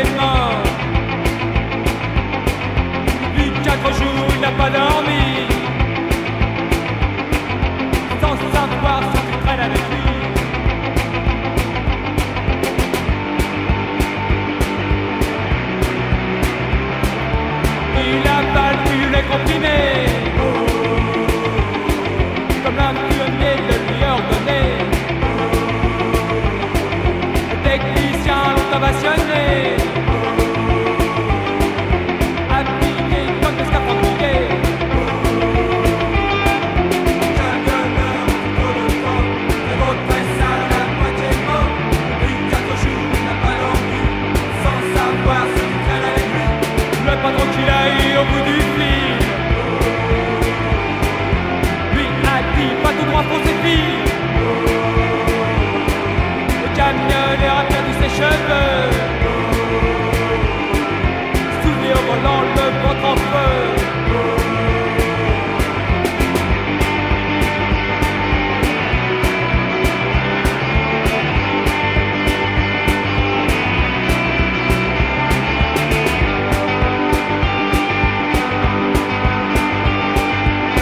est. Depuis quatre jours, il n'a pas dormi. Sans savoir ce qu'il traîne avec lui. Il a battu les comprimés. Comme un pionnier de lui ordonné. Le technicien passionné. Le camionneur a perdu ses cheveux au volant le ventre en feu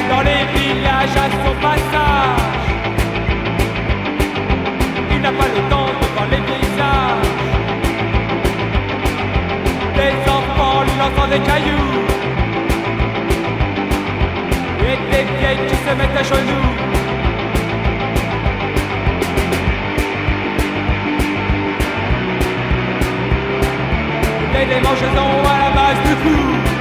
dans les villages à son passage. Il n'a pas le temps entend des cailloux et des vieilles qui se mettent à genoux. Des démangeaisons à la base du cou.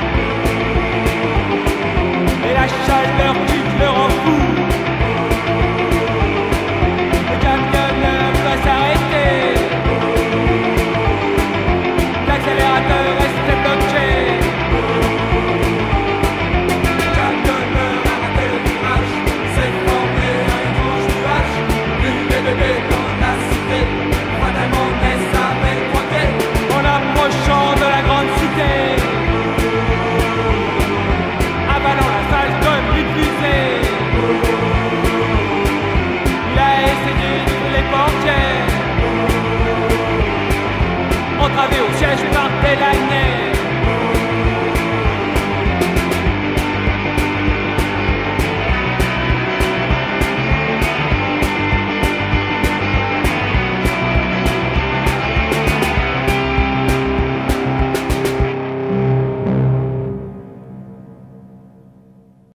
Joseph there.